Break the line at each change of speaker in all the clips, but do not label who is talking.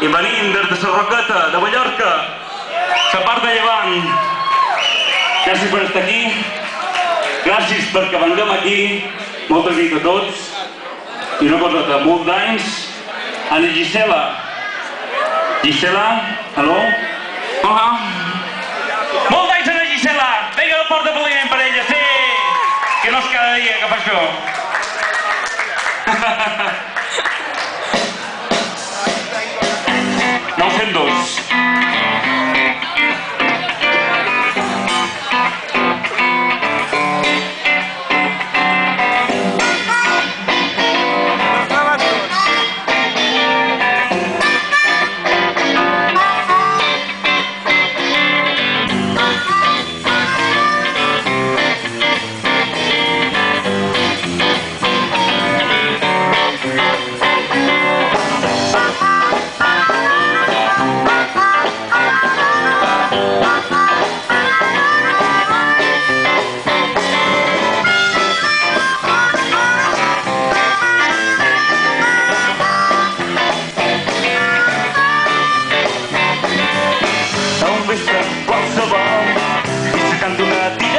i venim des de la Roqueta, de Mallorca, la part de Llevant. Gràcies per estar aquí, gràcies perquè venguem aquí, molta nit a tots, i una cosa de molts d'anys, a la Gisela. Gisela, hello? Uh -huh. Molts d'anys a la Gisela, vinga la porta aplaudiment per ella, sí! Que no és cada dia que fa això. do not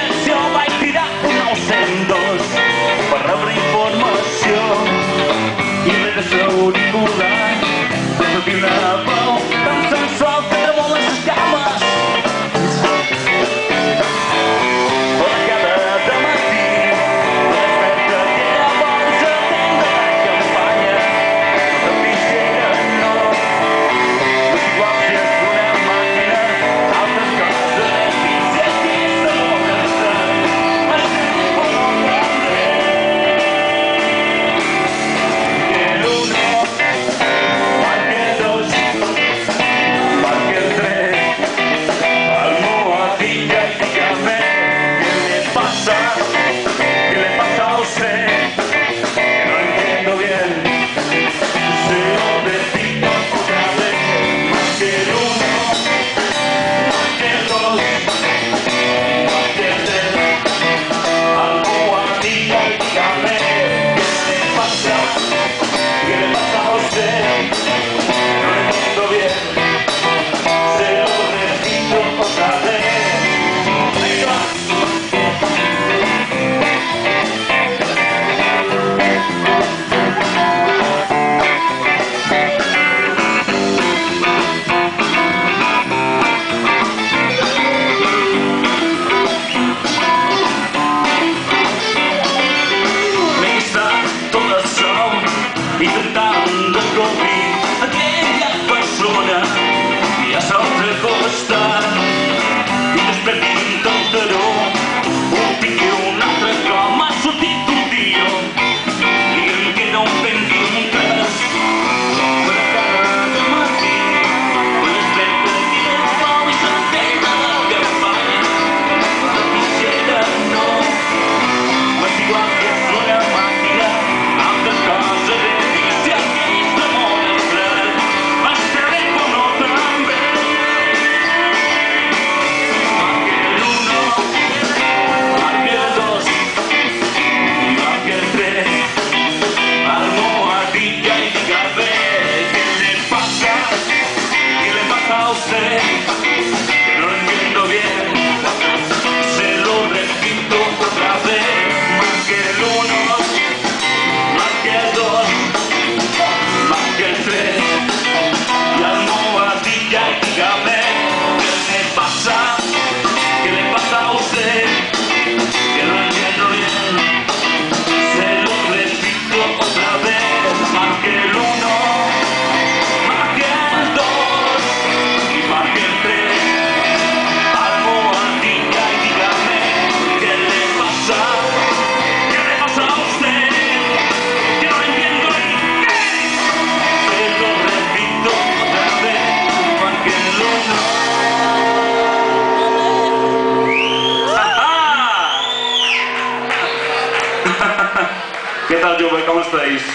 Què tal, jove? Com estàs?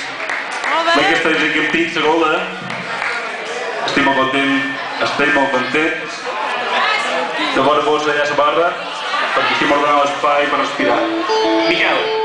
Molt
bé.
Bé
que estàs aquí amb tinc, segola. Estic molt content, estic molt content. De vora vos allà a la barra, perquè així m'ordenava l'espai per respirar. Miquel!